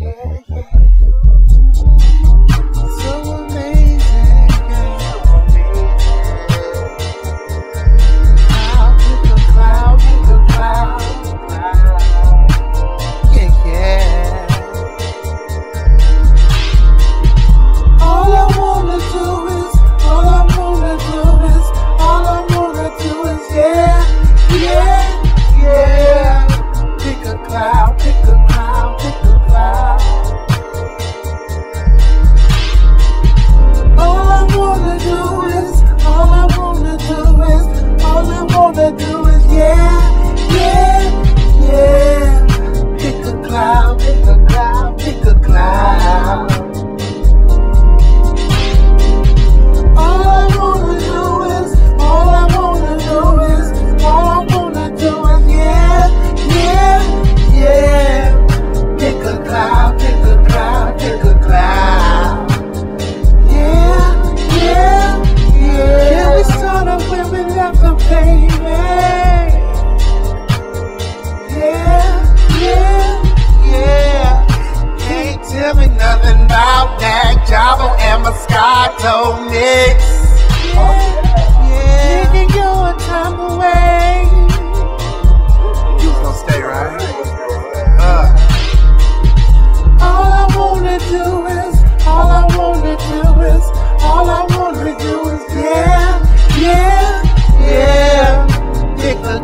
Okay. do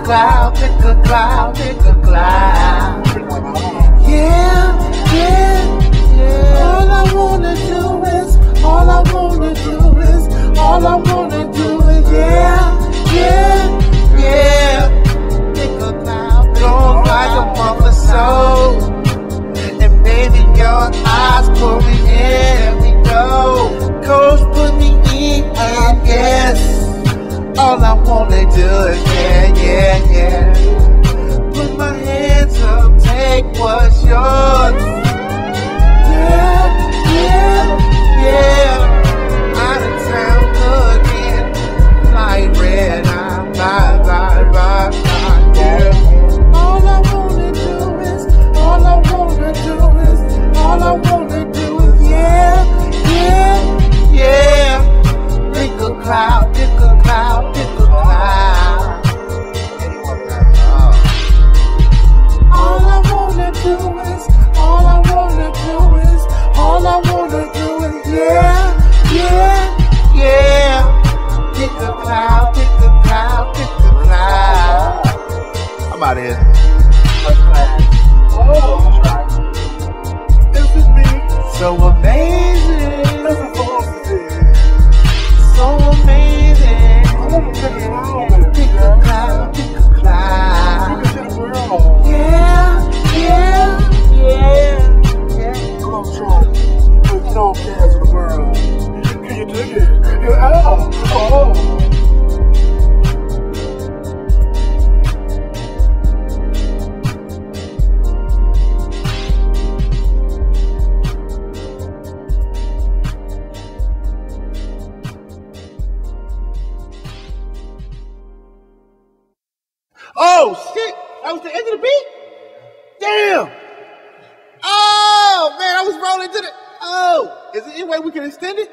cloud, pick a cloud, pick a cloud. Yeah, yeah, yeah. All I wanna do I'm out of here. Oh. This is me. So amazing. Oh shit! That was the end of the beat. Damn. Oh man, I was rolling to the. Oh, is there any way we can extend it?